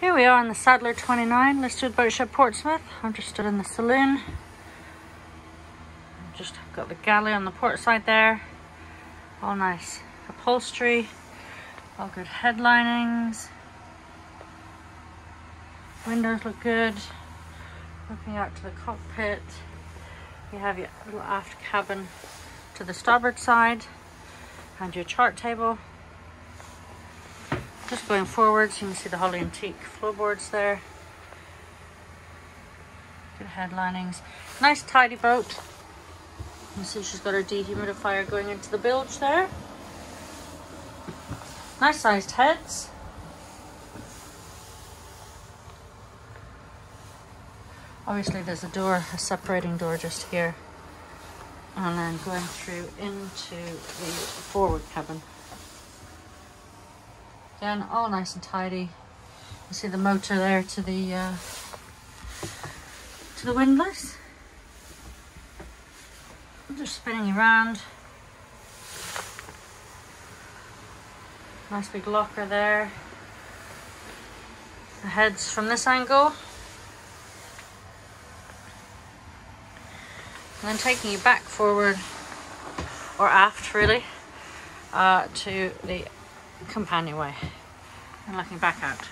Here we are on the Sadler 29, listed Boatshed Portsmouth. I'm just stood in the saloon. Just got the galley on the port side there. All nice upholstery, all good headlinings. Windows look good. Looking out to the cockpit. You have your little aft cabin to the starboard side and your chart table. Just going forwards, you can see the Holly and teak floorboards there. Good headlinings. Nice tidy boat. You can see she's got her dehumidifier going into the bilge there. Nice sized heads. Obviously there's a door, a separating door just here. And then going through into the forward cabin. Again, all nice and tidy. You see the motor there to the uh, to the windlass. I'm Just spinning around. Nice big locker there. The heads from this angle. And then taking you back forward or aft really uh, to the companionway and looking back out.